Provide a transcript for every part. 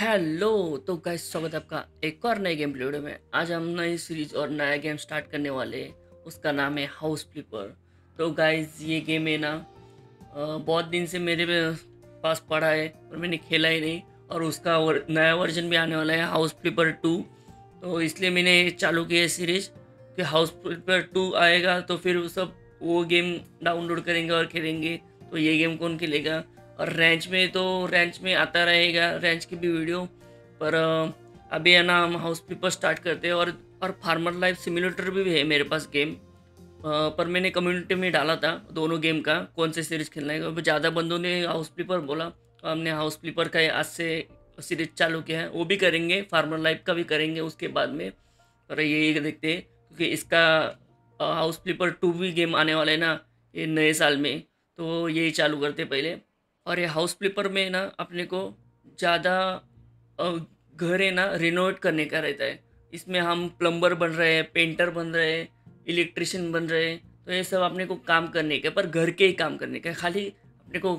Hello तो guys स्वागत है आपका एक और नए गेम वीडियो में। आज हम नई सीरीज़ और नया गेम स्टार्ट करने वाले उसका नाम है हाउस फ्लिपर तो गाइस ये गेम है ना बहुत दिन से मेरे पास पड़ा है और मैंने खेला ही नहीं और उसका वर, नया वर्जन भी आने वाला है हाउस फ्लिपर टू तो इसलिए मैंने चालू किया है सीरीज़ कि हाउस फ्लिपर टू आएगा तो फिर सब वो गेम डाउनलोड करेंगे और खेलेंगे। तो ये गेम कौन खेलेगा? और रेंच में तो रेंच में आता रहेगा रेंच की भी वीडियो पर अभी है ना, हम हाउस फ्लिपर स्टार्ट करते हैं और और फार्मर लाइफ सिमुलेटर भी है मेरे पास गेम पर मैंने कम्युनिटी में डाला था दोनों गेम का, कौन से सीरीज़ खेलना है। ज़्यादा बंदों ने हाउस पीपर बोला, हमने हाउस फ्लिपर का आज से सीरीज़ चालू किया है, वो भी करेंगे फार्मर लाइफ का भी करेंगे उसके बाद में। और ये देखते हैं, क्योंकि इसका हाउस फ्लिपर टू भी गेम आने वाला है ना, ये नए साल में। तो यही चालू करते पहले। और ये हाउस फ्लिपर में ना अपने को ज़्यादा घर है ना रिनोवेट करने का रहता है। इसमें हम प्लम्बर बन रहे हैं पेंटर बन रहे हैं इलेक्ट्रिशियन बन रहे हैं तो ये सब अपने को काम करने का पर घर के ही काम करने का खाली अपने को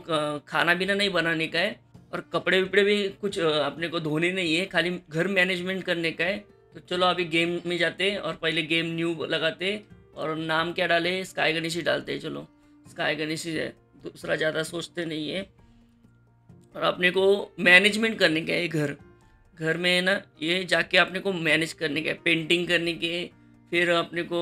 खाना पीना नहीं बनाने का है और कपड़े वपड़े भी कुछ अपने को धोने नहीं है। खाली घर मैनेजमेंट करने का है। तो चलो अभी गेम में जाते और पहले गेम न्यू लगाते और नाम क्या डाले? स्काई गणेश ही डालते चलो। स्काई गणेश ही है। दूसरा ज़्यादा सोचते नहीं है। और अपने को मैनेजमेंट करने का है घर। घर में है ना ये जाके अपने को मैनेज करने का है पेंटिंग करने के, फिर अपने को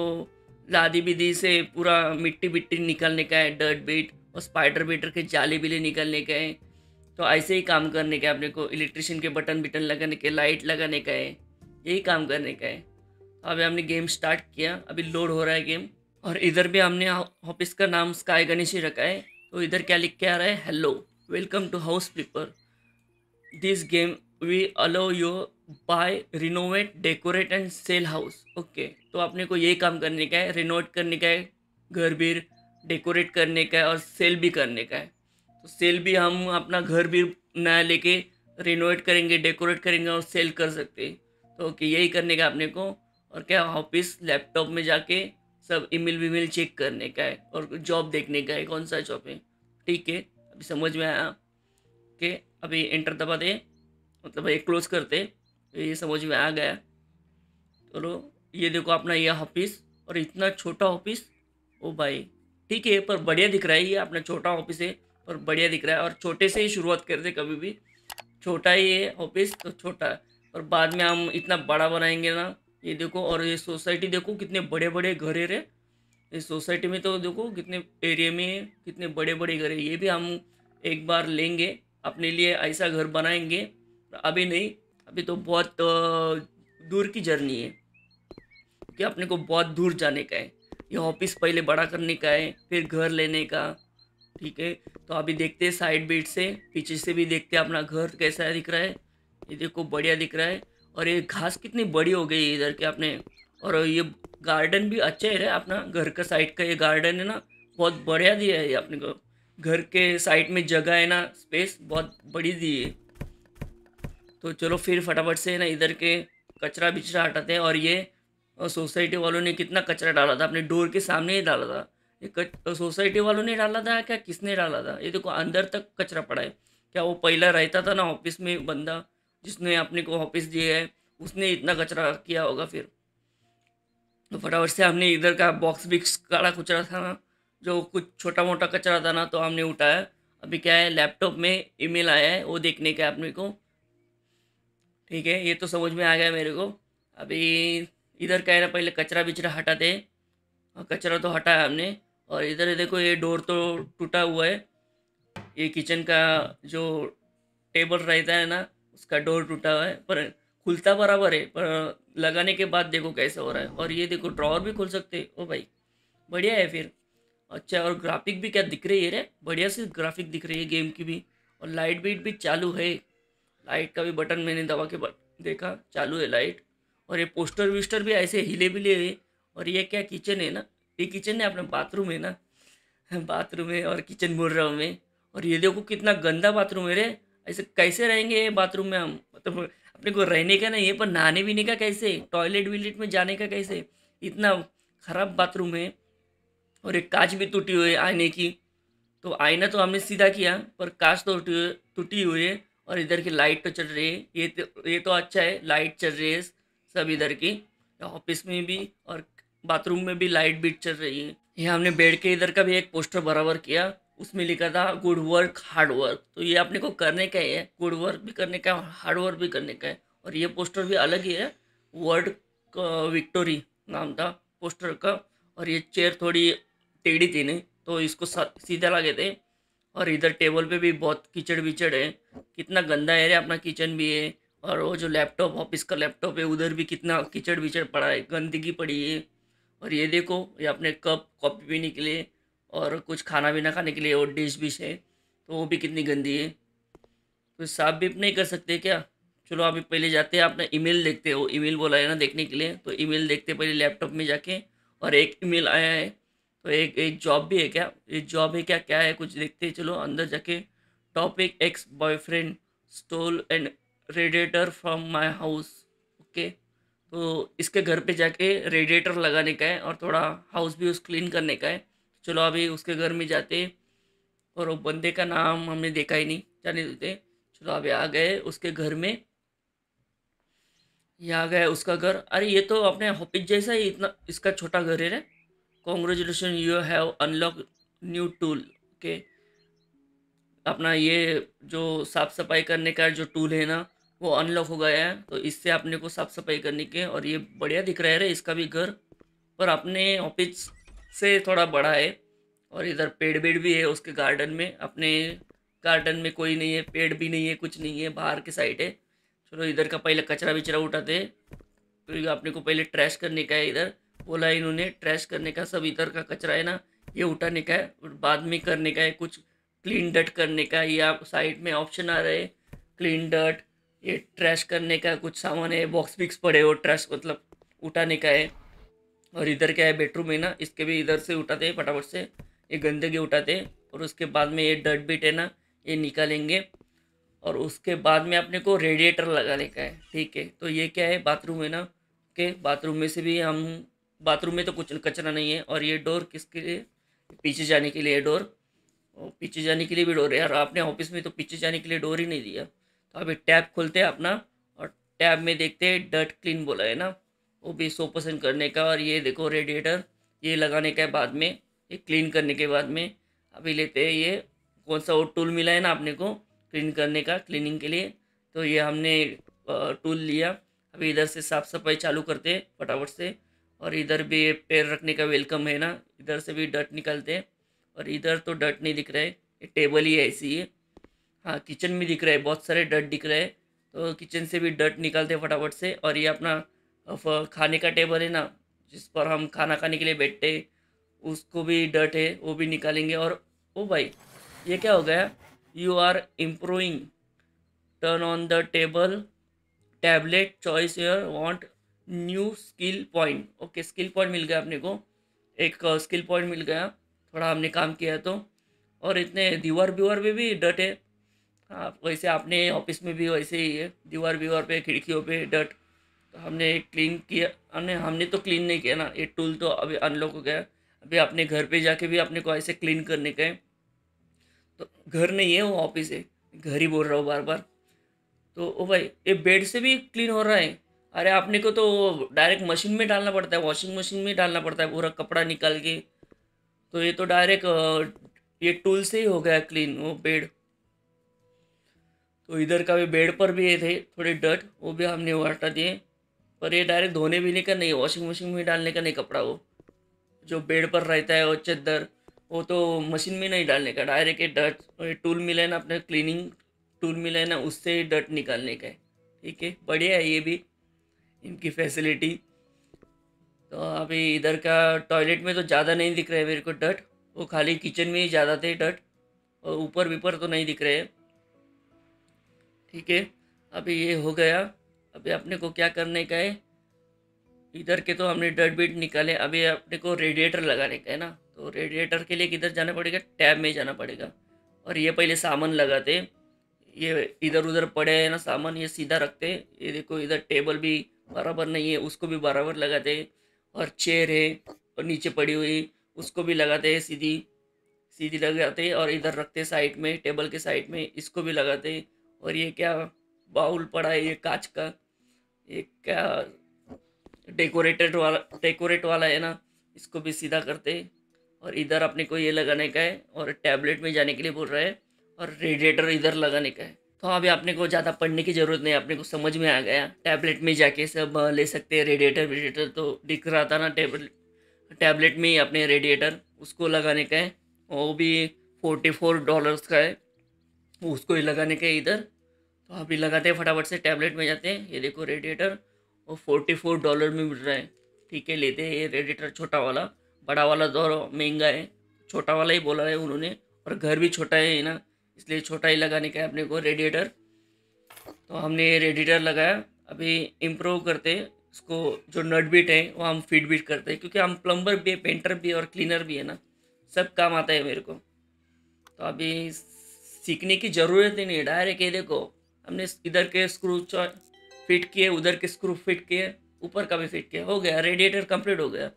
लादी बिदी से पूरा मिट्टी बिट्टी निकालने का है डर्ट बीट और स्पाइडर बीटर के जाले बिले निकालने का है। तो ऐसे ही काम करने का है अपने को इलेक्ट्रिशियन के बटन बिटन लगाने के लाइट लगाने का है, यही काम करने का है। तो अभी हमने गेम स्टार्ट किया, अभी लोड हो रहा है गेम और इधर भी हमने ऑफ़िस का नाम स्काई गणेश ही रखा है। तो इधर क्या लिख के आ रहा है? Hello welcome to house flipper this game we allow you by renovate decorate and sell house okay तो अपने को ये काम करने का है रिनोवेट करने का है, घर भी डेकोरेट करने का है और सेल भी करने का है। तो सेल भी हम अपना घर भी नया लेके रिनोवेट करेंगे डेकोरेट करेंगे और सेल कर सकते हैं। तो ओके यही करने का अपने को और क्या ऑफ़िस लैपटॉप में जाके सब ईमेल वीमेल चेक करने का है और जॉब देखने का है, कौन सा जॉब है? ठीक है। समझ में आया कि अभी एंटर दबा दे मतलब ये क्लोज करते ये समझ में आ गया। चलो, ये देखो अपना ये ऑफ़िस और इतना छोटा ऑफ़िस ओ भाई, ठीक है, पर बढ़िया दिख रहा है ये अपना छोटा ऑफ़िस है, पर बढ़िया दिख रहा है और छोटे से ही शुरुआत करते कभी भी। छोटा ही है ऑफ़िस तो छोटा है और बाद में हम इतना बड़ा बनाएँगे ना, ये देखो, और ये सोसाइटी देखो कितने बड़े बड़े घर है रे। इस सोसाइटी में तो देखो कितने एरिया में कितने बड़े बड़े घर है। ये भी हम एक बार लेंगे, अपने लिए ऐसा घर बनाएँगे। अभी नहीं, अभी तो बहुत दूर की जर्नी है कि अपने को बहुत दूर जाने का है। ये ऑफ़िस पहले बड़ा करने का है, फिर घर लेने का, ठीक है? तो अभी देखते हैं साइड बीट से, पीछे से भी देखते हैं अपना घर कैसा दिख रहा है। ये देखो बढ़िया दिख रहा है। और ये घास कितनी बड़ी हो गई इधर के अपने। और ये गार्डन भी अच्छा है रे अपना घर का साइड का ये गार्डन है ना, बहुत बढ़िया दिया है ये अपने को। घर के साइड में जगह है ना स्पेस बहुत बड़ी दी है। तो चलो फिर फटाफट से ना इधर के कचरा बिचरा हटाते हैं और ये सोसाइटी वालों ने कितना कचरा डाला था, अपने डोर के सामने ही डाला था। ये सोसाइटी वालों ने डाला था क्या, किसने डाला था? ये देखो अंदर तक कचरा पड़ा है। क्या वो पहला रहता था ना ऑफ़िस में बंदा, जिसने अपने को ऑफ़िस दिया है, उसने इतना कचरा किया होगा फिर। तो फटाफट से हमने इधर का बॉक्स भी काड़ा कुचरा था ना, जो कुछ छोटा मोटा कचरा था ना तो हमने उठाया। अभी क्या है लैपटॉप में ईमेल आया है, वो देखने का अपने को। ठीक है, ये तो समझ में आ गया मेरे को। अभी इधर क्या है ना, पहले कचरा बिचरा हटाते हैं। कचरा तो हटाया हमने। और इधर देखो, ये डोर तो टूटा हुआ है। ये किचन का जो टेबल रहता है ना, उसका डोर टूटा हुआ है। पर खुलता बराबर है, पर लगाने के बाद देखो कैसा हो रहा है। और ये देखो ड्रॉवर भी खोल सकते हैं। ओ भाई, बढ़िया है फिर। अच्छा और ग्राफिक भी क्या दिख रही है रे? बढ़िया सी ग्राफिक दिख रही है गेम की भी। और लाइट बीट भी चालू है। लाइट का भी बटन मैंने दबा के देखा, चालू है लाइट और ये पोस्टर विस्टर भी ऐसे हिले बिले है। और ये क्या किचन है ना? ये किचन है अपना बाथरूम है ना? बाथरूम है और किचन बोल रहा हूँ मैं। और ये देखो कितना गंदा बाथरूम है रे। ऐसे कैसे रहेंगे बाथरूम में हम? मतलब अपने को रहने का नहीं है, पर नहाने नहीं का कैसे? टॉयलेट विलेट में जाने का कैसे? इतना खराब बाथरूम है और एक कांच भी टूटी हुई है आईने की। तो आईना तो हमने सीधा किया, पर कांच तो टूटी हुई है और इधर की लाइट तो चल रही है। ये तो ये तो अच्छा है लाइट चल रही है सब इधर की। ऑफ़िस में भी और बाथरूम में भी लाइट भी चल रही है। ये हमने बेड के इधर का भी एक पोस्टर बराबर किया। उसमें लिखा था गुड वर्क हार्ड वर्क तो ये अपने को करने का ही है। गुड वर्क भी करने का है हार्ड वर्क भी करने का है। और ये पोस्टर भी अलग ही है। वर्ड विक्टोरी नाम था पोस्टर का। और ये चेयर थोड़ी टेढ़ी थी नहीं तो इसको सीधा लगे थे। और इधर टेबल पे भी बहुत कीचड़ विचड़ है। कितना गंदा है अपना किचन भी है। और वो जो लैपटॉप ऑफ़िस का लैपटॉप है, उधर भी कितना कीचड़ विचड़ पड़ा है, गंदगी पड़ी है। और ये देखो, ये अपने कप कॉफ़ी पीने के लिए और कुछ खाना पीना खाने के लिए और डिश विश है तो वो भी कितनी गंदी है। तो साफ़ भी नहीं कर सकते क्या? चलो अभी पहले जाते हैं, अपना ईमेल देखते हो। ईमेल बोला है ना देखने के लिए तो ईमेल देखते पहले लैपटॉप में जाके। और एक ईमेल आया है तो एक एक जॉब भी है क्या? एक जॉब है क्या? क्या है? कुछ देखते हैं, चलो अंदर जाके। Topic ex boyfriend stole and radiator from my house okay तो इसके घर पे जाके रेडिएटर लगाने का है और थोड़ा हाउस भी उस क्लीन करने का है। चलो अभी उसके घर में जाते और वो बंदे का नाम हमने देखा ही नहीं, जाने देते चलो अभी आ गए उसके घर में। ये आ गया उसका घर। अरे ये तो अपने हॉपिज जैसा ही इतना, इसका छोटा घर है congratulation you have unlock new tool okay अपना ये जो साफ़ सफ़ाई करने का जो टूल है ना, वो अनलॉक हो गया है। तो इससे अपने को साफ़ सफ़ाई करने के और ये बढ़िया दिख रहा है रे, इसका भी घर। पर अपने ऑफ़िस से थोड़ा बड़ा है और इधर पेड़ वेड़ भी है उसके गार्डन में। अपने गार्डन में कोई नहीं है, पेड़ भी नहीं है, कुछ नहीं है, बाहर के साइड है। चलो इधर का पहले कचरा विचरा उठाते तो अपने को पहले ट्रैश करने का है इधर। बोला इन्होंने, ट्रैश करने का, सब इधर का कचरा है ना, ये उठाने का है और बाद में करने का है कुछ क्लीन डट करने का। ये आप साइड में ऑप्शन आ रहे हैं, क्लीन डट, ये ट्रैश करने का कुछ सामान है, बॉक्स विक्स पड़े हो, ट्रैश मतलब उठाने का है। और इधर क्या है बेडरूम है ना, इसके भी इधर से उठाते हैं, फटाफट से। ये गंदगी उठाते हैं, और उसके बाद में ये डर्ट बिट है ना, ये निकालेंगे। और उसके बाद में अपने को रेडिएटर लगाने का है, ठीक है। तो ये क्या है बाथरूम है ना, के बाथरूम में से भी हम बाथरूम में तो कुछ कचरा नहीं है, और ये डोर किसके लिए? पीछे जाने के लिए डोर और पीछे जाने के लिए भी डोर है। यार, आपने ऑफ़िस में तो पीछे जाने के लिए डोर ही नहीं दिया। तो अभी टैब खोलते हैं अपना, और टैब में देखते हैं डर्ट क्लीन बोला है ना। वो भी सौ परसेंट करने का और ये देखो रेडिएटर ये लगाने के बाद में, ये क्लीन करने के बाद में, अभी लेते हैं ये, कौन सा वो टूल मिला है ना अपने को क्लीन करने का क्लीनिंग के लिए तो ये हमने टूल लिया, अभी इधर से साफ़ सफ़ाई चालू करते हैं, फटाफट से, और इधर भी पैर रखने का वेलकम है ना, इधर से भी डट निकालते हैं, और इधर तो डट नहीं दिख रहा है, ये टेबल ही ऐसी है हाँ किचन में दिख रहा है, बहुत सारे डट दिख रहे हैं तो किचन से भी डट निकालते फटाफट से, और ये अपना खाने का टेबल है ना जिस पर हम खाना खाने के लिए बैठते उसको भी डट है वो भी निकालेंगे और ओ भाई ये क्या हो गया? You are improving turn on the table tablet choice here want new skill point okay skill point मिल गया अपने को। एक स्किल uh, पॉइंट मिल गया। थोड़ा हमने काम किया तो। और इतने दीवार व्यूवर में भी डट है। हाँ वैसे आपने ऑफ़िस में भी वैसे ही है। दीवार व्यूवर पे खिड़कियों पे डट तो हमने क्लीन किया। हमने हमने तो क्लीन नहीं किया ना। ये टूल तो अभी अनलॉक हो गया। अभी अपने घर पे जाके भी अपने को ऐसे क्लीन करने का है। तो घर नहीं है वो ऑफ़िस है। घर ही बोल रहा हूँ बार बार तो ओ भाई, ये बेड से भी क्लीन हो रहा है। अरे आपने को तो डायरेक्ट मशीन में डालना पड़ता है। वॉशिंग मशीन में डालना पड़ता है। पूरा कपड़ा निकाल के। तो ये तो डायरेक्ट ये टूल से ही हो गया क्लीन वो बेड तो इधर का भी बेड पर भी ये थे। थोड़े डट वो भी हमने वो हटा दिए। पर ये डायरेक्ट धोने भी नहीं का नहीं वॉशिंग मशीन में डालने का नहीं कपड़ा वो। जो बेड पर रहता है वो चद्दर, वो तो मशीन में नहीं डालने का डायरेक्ट ये डट टूल मिला है ना अपने क्लीनिंग टूल मिला है ना, उससे डट निकालने का है। ठीक है? बढ़िया है ये भी, इनकी फैसिलिटी तो अभी इधर का टॉयलेट में तो ज़्यादा नहीं दिख रहा है मेरे को डट वो खाली किचन में ही ज़्यादा थे डट और ऊपर वीपर तो नहीं दिख रहे ठीक है? अभी ये हो गया। अभी अपने को क्या करने का है? इधर के तो हमने डट बीट निकाले, अभी अपने को रेडिएटर लगाने का है ना? तो रेडिएटर के लिए किधर जाना पड़ेगा? टैब में जाना पड़ेगा। और ये पहले सामान लगाते, ये इधर उधर पड़े हैं ना सामान, ये सीधा रखते ये देखो, इधर टेबल भी बराबर नहीं है, उसको भी बराबर लगाते और चेयर है, और नीचे पड़ी हुई, उसको भी लगाते हैं सीधी सीधी लगाते और इधर रखते साइड में टेबल के साइड में, इसको भी लगाते और ये क्या बाउल पड़ा है, ये कांच का। एक क्या डेकोरेटेड वाला, डेकोरेट वाला है ना, इसको भी सीधा करते और इधर अपने को ये लगाने का है, और टैबलेट में जाने के लिए बोल रहा है, और रेडिएटर इधर लगाने का है। तो अभी आपने को ज़्यादा पढ़ने की ज़रूरत नहीं अपने को समझ में आ गया। टैबलेट में जाके सब ले सकते हैं, रेडिएटर वेडिएटर तो दिख रहा था ना टैबलेट टैबलेट में ही अपने रेडिएटर, उसको लगाने का है। वो भी फोर्टी फोर डॉलर्स का है, उसको ही लगाने का है इधर। तो आप अभी लगाते हैं, फटाफट से टैबलेट में जाते हैं। ये देखो रेडिएटर और फोर्टी फोर डॉलर में मिल रहा है। ठीक है, लेते हैं ये रेडिएटर छोटा वाला। बड़ा वाला तो महँगा है। छोटा वाला ही बोला है उन्होंने। और घर भी छोटा है ना, इसलिए छोटा ही लगाने का है अपने को रेडिएटर तो हमने ये रेडिएटर लगाया। अभी इम्प्रूव करते इसको जो नट बीट है, वो हम फिट बीट करते हैं। क्योंकि हम प्लम्बर भी है पेंटर भी है और क्लीनर भी है ना। सब काम आता है मेरे को। तो अभी सीखने की ज़रूरत ही नहीं है। डायरेक्ट ये देखो हमने इधर के स्क्रू फिट किए, उधर के स्क्रू फिट किए, ऊपर का भी फिट किया। हो गया रेडिएटर कंप्लीट हो गया।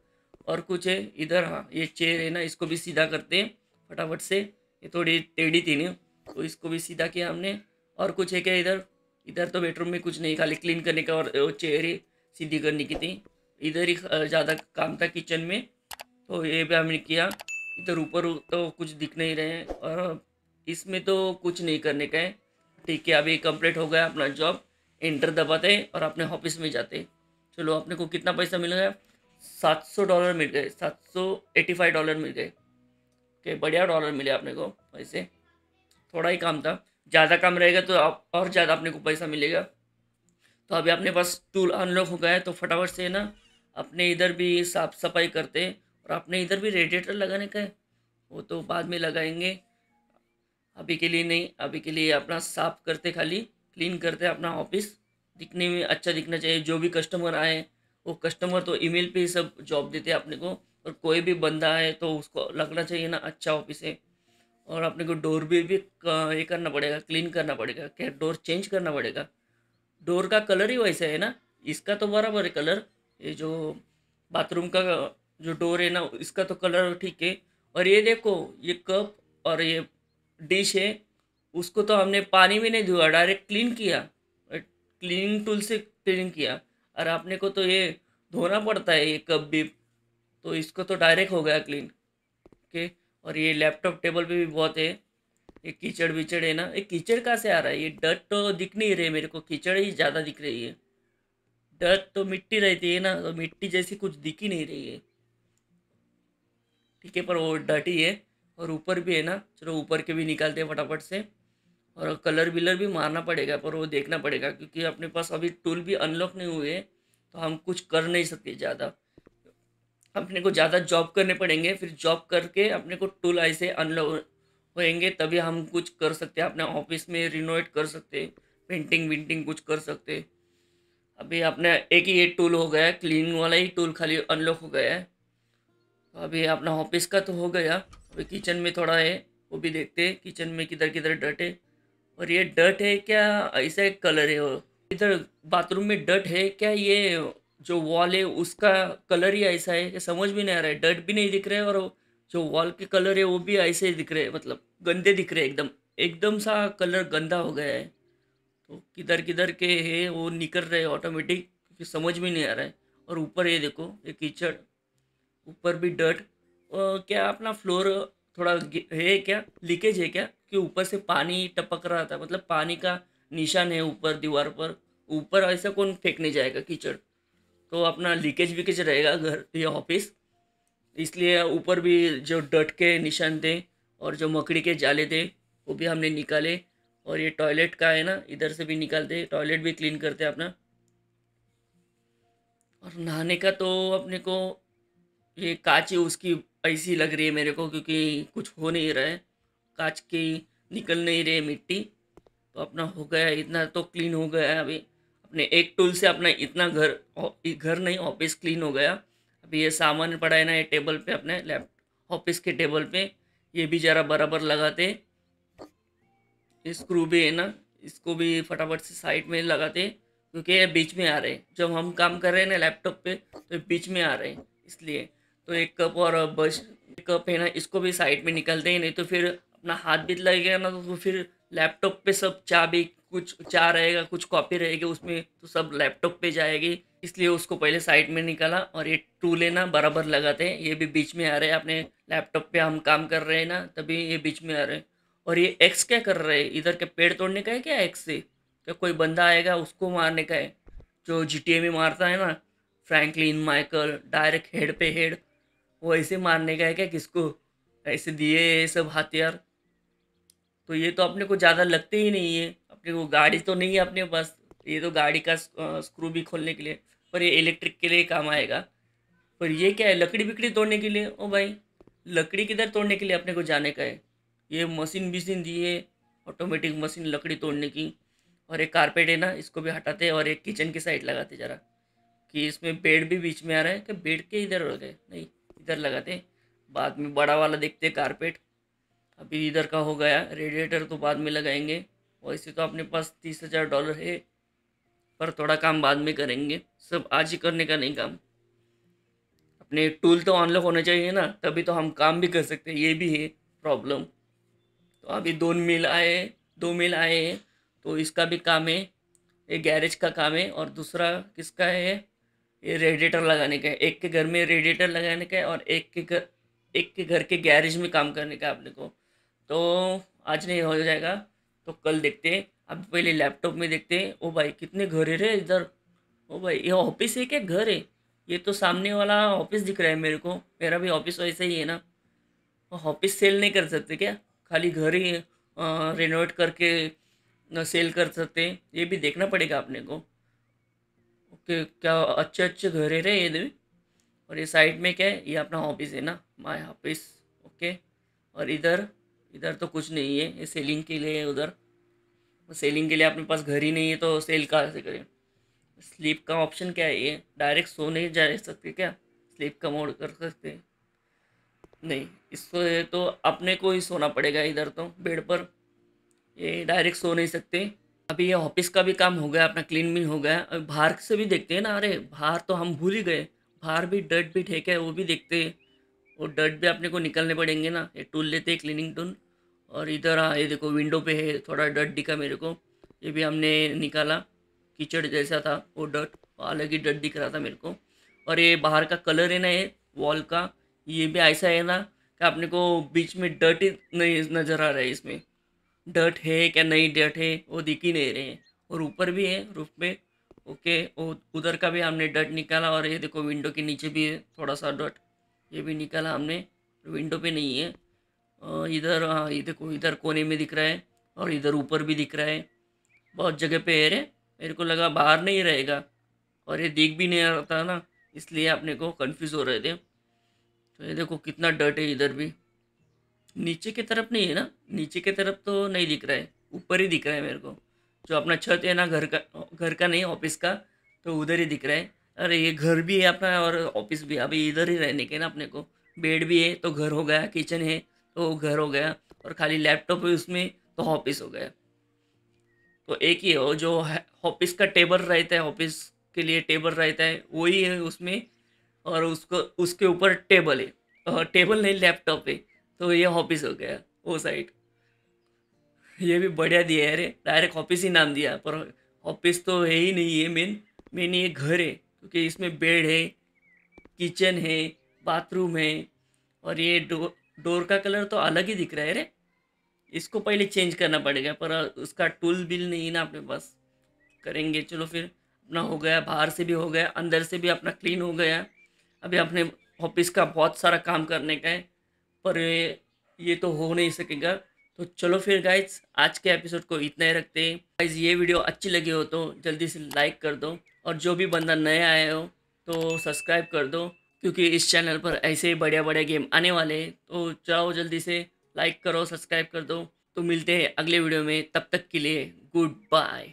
और कुछ है, इधर हाँ ये चेयर है ना, इसको भी सीधा करते हैं, फटाफट से। ये थोड़ी टेढ़ी थी नहीं तो इसको भी सीधा किया हमने। और कुछ है क्या इधर? इधर तो बेडरूम में कुछ नहीं, खाली क्लीन करने का और चेयर ही, सीधी करने की थी। इधर ही ज़्यादा काम था किचन में तो ये भी हमने किया। इधर ऊपर तो कुछ दिख नहीं रहे हैं, और इसमें तो कुछ नहीं करने का है। ठीक है, अभी कंप्लीट हो गया अपना जॉब इंटर दबाते और अपने ऑफ़िस में जाते। चलो, अपने को कितना पैसा मिल गया? सात सौ डॉलर मिल गए, सात सौ एटी फाइव डॉलर मिल गए। ओके बढ़िया डॉलर मिले अपने को वैसे थोड़ा ही काम था। ज़्यादा काम रहेगा तो आप, और ज़्यादा अपने को पैसा मिलेगा। तो अभी अपने पास टूल अनलॉक हो गया है तो फटाफट से ना अपने इधर भी साफ़ सफ़ाई करते हैं। और अपने इधर भी रेडिएटर लगाने का है। वो तो बाद में लगाएँगे। अभी के लिए नहीं, अभी के लिए अपना साफ़ करते खाली क्लीन करते अपना ऑफ़िस दिखने में अच्छा दिखना चाहिए, जो भी कस्टमर आए, वो कस्टमर तो ईमेल पे ही सब जॉब देते हैं अपने को। और कोई भी बंदा है तो उसको लगना चाहिए ना अच्छा ऑफ़िस है। और अपने को डोर भी भी ये करना पड़ेगा क्लीन करना पड़ेगा, क्या डोर चेंज करना पड़ेगा। डोर का कलर ही वैसा है ना, इसका तो बराबर है कलर ये जो बाथरूम का, जो डोर है ना, इसका तो कलर ठीक है। और ये देखो, ये कप और ये डिश है, उसको तो हमने पानी में नहीं धोया डायरेक्ट क्लीन किया। क्लीनिंग टूल से क्लीन किया। और आपने को तो ये धोना पड़ता है, ये कप भी। तो इसको तो डायरेक्ट हो गया क्लीन ओके और ये लैपटॉप टेबल पे भी बहुत है। ये कीचड़ विचड़ है ना। ये कीचड़ कहाँ से आ रहा है? ये डट तो दिख नहीं रहे मेरे को। कीचड़ ही ज़्यादा दिख रही है। डट तो मिट्टी रहती है ना तो मिट्टी जैसी कुछ दिख ही नहीं रही है। ठीक है, पर वो डट ही है। और ऊपर भी है ना, चलो ऊपर के भी निकालते हैं फटाफट से। और कलर विलर भी मारना पड़ेगा, पर वो देखना पड़ेगा, क्योंकि अपने पास अभी टूल भी अनलॉक नहीं हुए तो हम कुछ कर नहीं सकते ज़्यादा। अपने को ज़्यादा जॉब करने पड़ेंगे, फिर जॉब करके अपने को टूल ऐसे अनलॉक होएँगे, तभी हम कुछ कर सकते हैं, अपने ऑफ़िस में रिनोवेट कर सकते पेंटिंग विंटिंग कुछ कर सकते अभी अपने एक ही ये टूल हो गया है क्लीनिंग वाला ही टूल खाली अनलॉक हो गया है। तो अभी अपना ऑफ़िस का तो हो गया। अभी किचन में थोड़ा है, वो भी देखते हैं, किचन में किधर किधर डट है। और ये डट है क्या? ऐसा एक कलर है इधर बाथरूम में डट है क्या? ये जो वॉल है, उसका कलर ही ऐसा है समझ भी नहीं आ रहा है। डट भी नहीं दिख रहा है और जो वॉल के कलर है, वो भी ऐसे ही दिख रहे हैं मतलब गंदे दिख रहे हैं एकदम। एकदम सा कलर गंदा हो गया है। तो किधर किधर के है, वो निकल रहे ऑटोमेटिक क्योंकि समझ में नहीं आ रहा है। और ऊपर ये देखो, ये कीचड़, ऊपर भी डट क्या अपना फ्लोर थोड़ा है क्या? लीकेज है क्या? कि ऊपर से पानी टपक रहा था मतलब पानी का निशान है ऊपर, दीवार पर। ऊपर ऐसा कौन फेंकने जाएगा कीचड़? तो अपना लीकेज वीकेज रहेगा घर, या ऑफ़िस। इसलिए ऊपर भी जो डट के निशान थे और जो मकड़ी के जाले थे, वो भी हमने निकाले। और ये टॉयलेट का है ना, इधर से भी निकालते, टॉयलेट भी क्लीन करते अपना। और नहाने का तो अपने को ये कांच उसकी ऐसी लग रही है मेरे को क्योंकि कुछ हो नहीं रहा है। कांच की निकल नहीं रही मिट्टी। तो अपना हो गया इतना तो क्लीन हो गया है अभी। अपने एक टूल से अपना इतना घर घर नहीं ऑफ़िस क्लीन हो गया। अभी ये सामान पड़ा है ना, ये टेबल पे अपने लैप ऑफ़िस के टेबल पे। ये भी ज़रा बराबर लगाते। स्क्रू भी है ना, इसको भी फटाफट से साइड में लगाते, क्योंकि ये बीच में आ रहे हैं। जब हम काम कर रहे हैं ना लैपटॉप पे तो बीच में आ रहे हैं, इसलिए। तो एक कप और बस, एक कप है ना, इसको भी साइड में निकलते ही, नहीं तो फिर अपना हाथ भी लगेगा ना तो फिर लैपटॉप पे सब चाबी, कुछ चाह रहेगा, कुछ कॉपी रहेगी, उसमें तो सब लैपटॉप पे जाएगी। इसलिए उसको पहले साइड में निकाला और ये टू लेना बराबर लगाते हैं। ये भी बीच में आ रहे हैं, अपने लैपटॉप पे हम काम कर रहे हैं ना, तभी ये बीच में आ रहे हैं। और ये एक्स क्या कर रहे हैं? इधर के पेड़ तोड़ने का है क्या एक्स से? क्या कोई बंदा आएगा उसको मारने का है? जो जीटीए में मारता है ना फ्रैंकलिन माइकल डायरेक्ट हेड पे हेड वो ऐसे मारने का है क्या किसको? ऐसे दिए ये सब हथियार। तो ये तो अपने को ज़्यादा लगते ही नहीं है। अपने को गाड़ी तो नहीं है अपने पास। ये तो गाड़ी का स्क्रू भी खोलने के लिए, पर ये इलेक्ट्रिक के लिए काम आएगा। पर ये क्या है, लकड़ी बिकड़ी तोड़ने के लिए? ओ भाई, लकड़ी किधर तोड़ने के लिए अपने को जाने का है? ये मशीन बिशीन दी है ऑटोमेटिक मशीन लकड़ी तोड़ने की। और एक कारपेट है ना, इसको भी हटाते और एक किचन की साइड लगाते ज़रा। कि इसमें बेड भी बीच में आ रहा है कि बेड के इधर हो गए? नहीं। इधर लगाते बाद में बड़ा वाला देखते कारपेट। अभी इधर का हो गया रेडिएटर तो बाद में लगाएँगे। वैसे तो अपने पास तीस हज़ार डॉलर है, पर थोड़ा काम बाद में करेंगे। सब आज ही करने का नहीं काम। अपने टूल तो अनलॉक होने चाहिए ना, तभी तो हम काम भी कर सकते हैं, ये भी है प्रॉब्लम तो अभी दो मिल आए दो मिल आए तो इसका भी काम है, ये गैरेज का काम है। और दूसरा किसका है? रेडिएटर लगाने का है। एक के घर में रेडिएटर लगाने का है और एक के घर, एक के घर के गैरेज में काम करने का अपने को। तो आज नहीं हो जाएगा तो कल देखते हैं। अब पहले लैपटॉप में देखते हैं। ओ भाई, कितने घर है रे इधर। ओ भाई, ये ऑफ़िस है क्या? घर है। ये तो सामने वाला ऑफ़िस दिख रहा है मेरे को। मेरा भी ऑफ़िस वैसे ही है ना। ऑफ़िस सेल नहीं कर सकते क्या? खाली घर ही रेनोवेट करके सेल कर सकते ये भी देखना पड़ेगा अपने को। ओके क्या अच्छे अच्छे घर है ये और ये साइड में क्या है? ये अपना ऑफ़िस है ना? माय ऑफ़िस ओके और इधर इधर तो कुछ नहीं है। ये सेलिंग के लिए उधर। सेलिंग के लिए अपने पास घर ही नहीं है तो सेल कहाँ से करें? स्लीप का ऑप्शन क्या है ये? डायरेक्ट सो नहीं जा सकते क्या? स्लीप का मोड कर सकते नहीं, इसको तो अपने को ही सोना पड़ेगा इधर तो बेड पर। ये डायरेक्ट सो नहीं सकते। अभी ये ऑफ़िस का भी काम हो गया, अपना क्लीन भी हो गया अभी बाहर से भी देखते हैं ना, अरे बाहर तो हम भूल ही गए। बाहर भी डर्ट भी ठेक है, वो भी देखते हैं। वो डर्ट भी अपने को निकलने पड़ेंगे ना, ये टूल लेते हैं क्लीनिंग टूल और इधर हाँ ये देखो विंडो पे है, थोड़ा डर्ट दिखा मेरे को। ये भी हमने निकाला, कीचड़ जैसा था, वो डर्ट अलग ही डर्ट दिख रहा था मेरे को। और ये बाहर का कलर है ना ये वॉल का, ये भी ऐसा है ना कि अपने को बीच में डर्ट ही नहीं, नज़र आ रहा है इसमें। डर्ट है क्या नहीं डर्ट है, वो दिख ही नहीं रहे हैं। और ऊपर भी है, रूफ पे। ओके उधर का भी हमने डर्ट निकाला और ये देखो विंडो के नीचे भी है थोड़ा सा डर्ट। ये भी निकाला हमने, विंडो पे नहीं है। इधर हाँ ये देखो, इधर कोने में दिख रहा है और इधर ऊपर भी दिख रहा है। बहुत जगह पे है रे, मेरे को लगा बाहर नहीं रहेगा। और ये दिख भी नहीं रहा ना, इसलिए अपने को कन्फ्यूज़ हो रहे थे। तो ये देखो कितना डर्ट है इधर भी। नीचे की तरफ़ नहीं है ना? नीचे की तरफ़ तो नहीं दिख रहा है। ऊपर ही दिख रहा है मेरे को। जो अपना छत है ना, घर का घर का नहीं, ऑफ़िस का तो उधर ही दिख रहा है। अरे, ये घर भी है अपना और ऑफ़िस भी अभी इधर ही रहने के ना अपने को। बेड भी है तो घर हो गया, किचन है तो घर हो गया। और खाली लैपटॉप है उसमें तो ऑफ़िस हो गया। तो एक ही हो जो ऑफ़िस का टेबल रहता है, ऑफ़िस के लिए टेबल रहता है, वही है उसमें। और उसको, उसके ऊपर टेबल है। और टेबल नहीं, लैपटॉप है। तो ये ऑफ़िस हो गया, वो साइड ये भी बढ़िया दिया है अरे डायरेक्ट ऑफ़िस ही नाम दिया, पर ऑफ़िस तो है ही नहीं है मेन मेन ये घर है, क्योंकि इसमें बेड है किचन है बाथरूम है, और ये डोर डोर का कलर तो अलग ही दिख रहा है अरे इसको पहले चेंज करना पड़ेगा, पर उसका टूल बिल नहीं ना अपने पास। करेंगे, चलो फिर, अपना हो गया, बाहर से भी हो गया, अंदर से भी अपना क्लीन हो गया। अभी अपने ऑफ़िस का बहुत सारा काम करने का है। पर ये तो हो नहीं सकेगा। तो चलो फिर गाइज़ आज के एपिसोड को इतना ही रखते हैं। गाइज़ ये वीडियो अच्छी लगी हो तो जल्दी से लाइक कर दो और जो भी बंदा नया आया हो तो सब्सक्राइब कर दो, क्योंकि इस चैनल पर ऐसे ही बढ़िया बढ़िया गेम आने वाले हैं। तो जाओ जल्दी से लाइक करो सब्सक्राइब कर दो। तो मिलते हैं अगले वीडियो में, तब तक के लिए गुड बाय